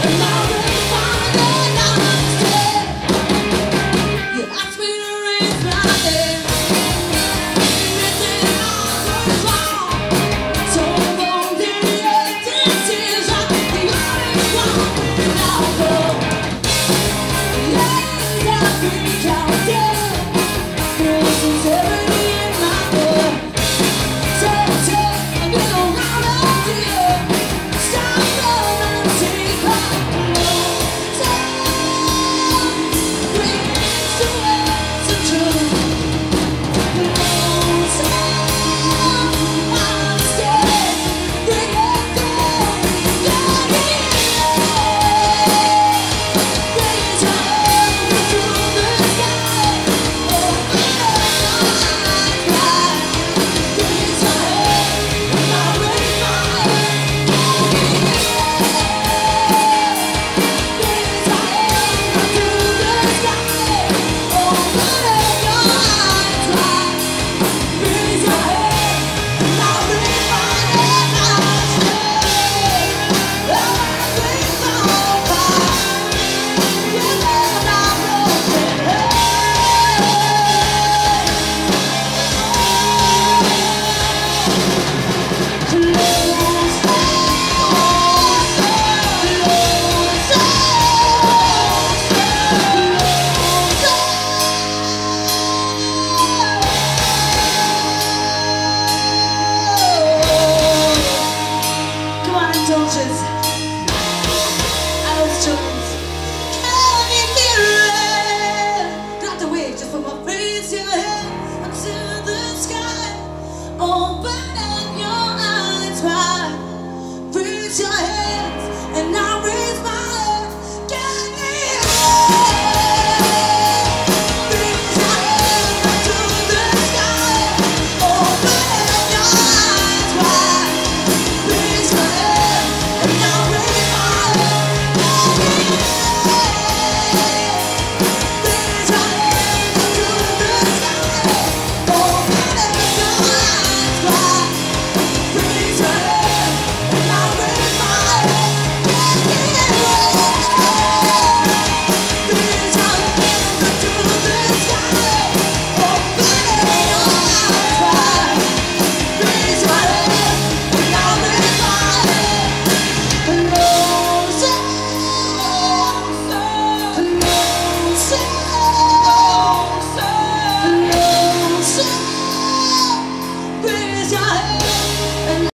And now